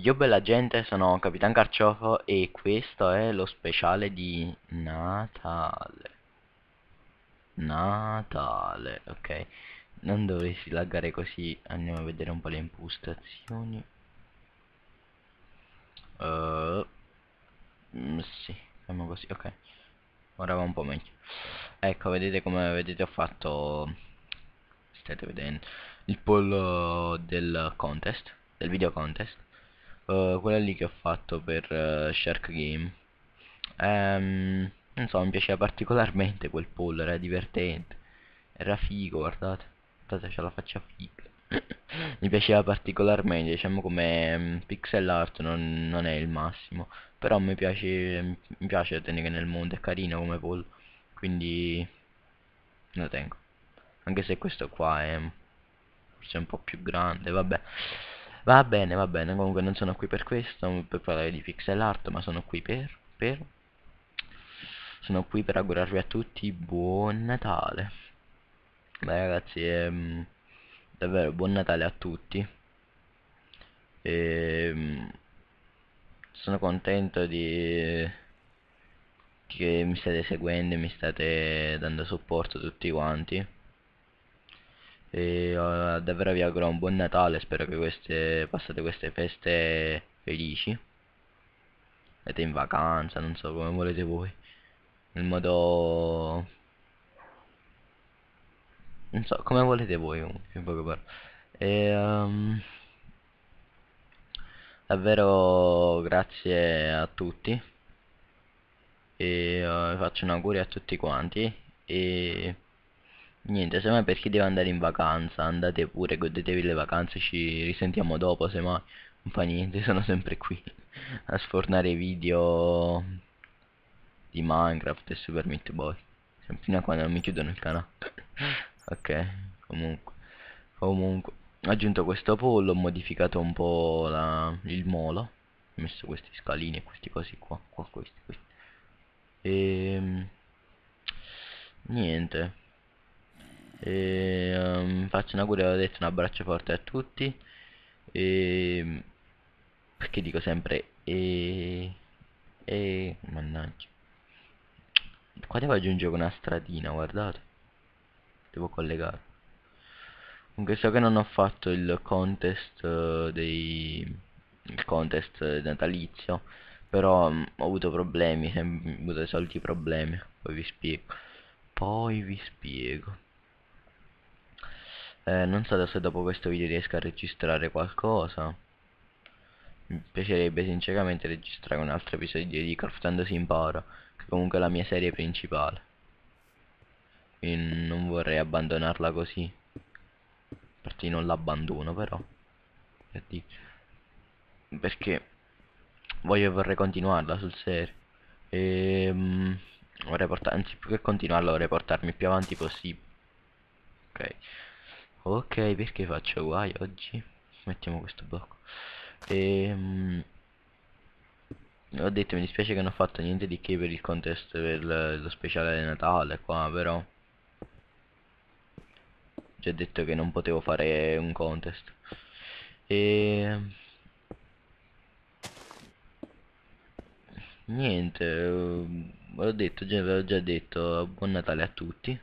Io bella gente, sono Capitan Carciofo e questo è lo speciale di Natale. Natale, ok. Non dovresti laggare così, andiamo a vedere un po' le impostazioni. Uh, sì, facciamo così, ok. Ora va un po' meglio. Ecco, vedete come vedete ho fatto... State vedendo il pollo del contest, del video contest uh, quella lì che ho fatto per uh, Shark Game. Um, non so mi piaceva particolarmente quel pollo era divertente. Era figo guardate. Guardate c'ha la faccia figa. Mi piaceva particolarmente diciamo come um, pixel art non, non, è il massimo. Però mi piace mi piace tenere nel mondo è carino come pollo. Quindi lo tengo. Anche se questo qua è forse un po' più grande vabbè Va bene, va bene, comunque non sono qui per questo, per parlare di pixel art, ma sono qui per, per... Sono qui per augurarvi a tutti buon Natale. Beh ragazzi, ehm, davvero buon Natale a tutti. Ehm, sono contento di che mi state seguendo e mi state dando supporto tutti quanti e uh, davvero vi auguro un buon Natale spero che queste passate queste feste felici. Siete in vacanza non so come volete voi. Nel modo non so come volete voi in poche parole. E um, davvero grazie a tutti. E uh, faccio un augurio a tutti quanti. E Niente, semmai per chi deve andare in vacanza, andate pure, godetevi le vacanze, ci risentiamo dopo, semmai non fa niente, sono sempre qui a sfornare video di Minecraft e Super Meat Boy. Fino a quando non mi chiudono il canale. ok, comunque. Comunque, ho aggiunto questo pollo, ho modificato un po' la, il molo. Ho messo questi scalini e questi cosi qua, qua questi, questi. E... Ehm, niente e, um, faccio un augurio, ho detto un abbraccio forte a tutti. E perché dico sempre e e mannaggia. Qua devo aggiungere una stradina guardate. Devo collegare. Comunque so che non ho fatto il contest uh, dei il contest natalizio però um, ho avuto problemi ho avuto soliti problemi. Poi vi spiego. Poi vi spiego eh, non so se dopo questo video riesco a registrare qualcosa. Mi piacerebbe sinceramente registrare un altro episodio di Craftando si impara che comunque è la mia serie principale. Quindi non vorrei abbandonarla così. Infatti non l'abbandono però. Perché voglio vorrei continuarla sul serio. E um, vorrei portare anzi più che continuarla vorrei portarmi più avanti possibile ok ok perché faccio guai oggi? Mettiamo questo blocco. Ehm, ho detto mi dispiace che non ho fatto niente di che per il contest per lo speciale di Natale qua però già detto che non potevo fare un contest. E niente ho detto già, avevo già detto buon Natale a tutti.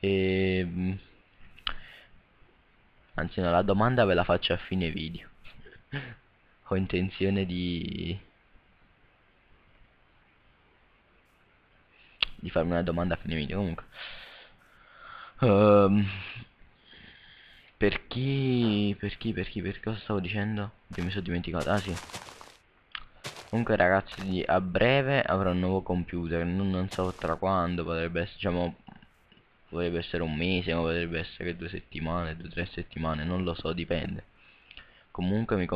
E Anzi no, la domanda ve la faccio a fine video. Ho intenzione di... Di farmi una domanda a fine video, comunque. Um, per chi... Per chi, per chi, per cosa stavo dicendo? Che mi sono dimenticato, ah sì. Comunque ragazzi, a breve avrò un nuovo computer, non, non so tra quando, potrebbe essere, diciamo, potrebbe essere un mese ma potrebbe essere due settimane due o tre settimane non lo so dipende. Comunque mi,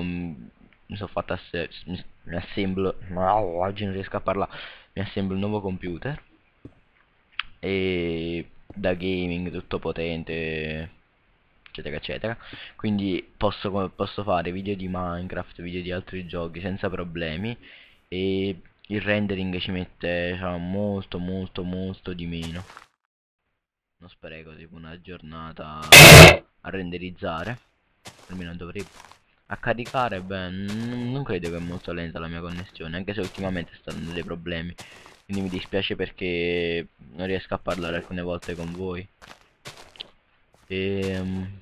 mi sono fatta mi, mi assemblo no oggi non riesco a parlare mi assemblo un nuovo computer e da gaming tutto potente eccetera eccetera. Quindi posso, posso fare video di minecraft video di altri giochi senza problemi e il rendering ci mette cioè, molto molto molto di meno non spreco tipo una giornata a renderizzare. Almeno dovrebbe a caricare beh non credo che è molto lenta la mia connessione anche se ultimamente sta dando dei problemi. Quindi mi dispiace perché non riesco a parlare alcune volte con voi. E ehm,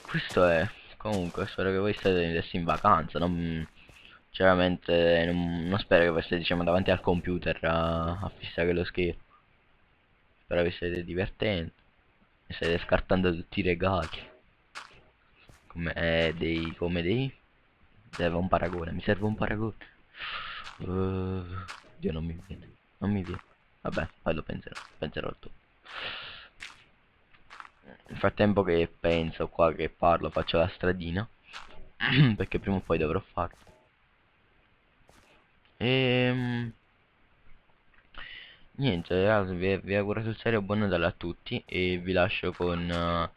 questo è comunque spero che voi siate adesso in vacanza non Sinceramente non, non, spero che voi stiate diciamo davanti al computer a, a fissare lo schermo. Spero vi siete divertendo E state scartando tutti i regali. Come eh, dei come dei? Serve un paragone, mi serve un paragone. Uh, Dio non mi viene Non mi viene. Vabbè, poi lo penserò Penserò tu Nel frattempo che penso qua che parlo faccio la stradina Perché prima o poi dovrò farlo Ehm... Niente ragazzi vi, vi auguro sul serio buon Natale a tutti E vi lascio con uh,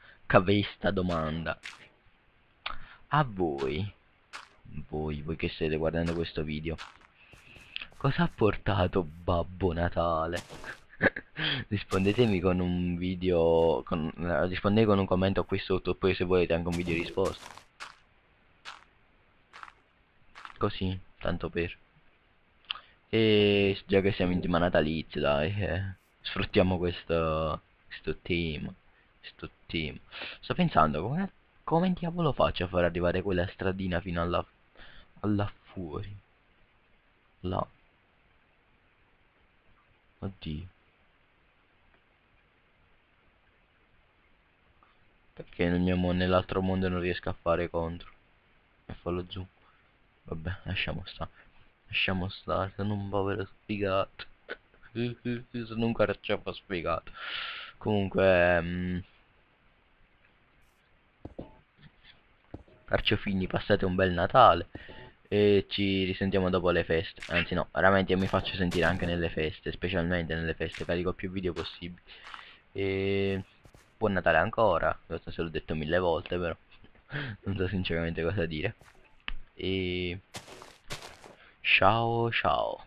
questa domanda. A voi Voi, voi che state guardando questo video Cosa ha portato Babbo Natale? Rispondetemi con un video con, uh, Rispondete con un commento qui sotto Oppure se volete anche un video risposta. Così, tanto per e già che siamo in tema natalizio, dai, eh, sfruttiamo questo, questo tema. Questo tema. Sto pensando, come, come diavolo faccio a far arrivare quella stradina fino alla, alla fuori? Là. Oddio. Perché nell'altro mondo non riesco a fare contro? E fallo giù. Vabbè, lasciamo stare. Lasciamo stare, sono un povero sfigato. sono un carciofo sfigato. Comunque... Um, carciofini, passate un bel Natale. E ci risentiamo dopo le feste. Anzi no, veramente io mi faccio sentire anche nelle feste, specialmente nelle feste, carico più video possibili. E... Buon Natale ancora, questo se l'ho detto mille volte però. non so sinceramente cosa dire. E... 稍稍。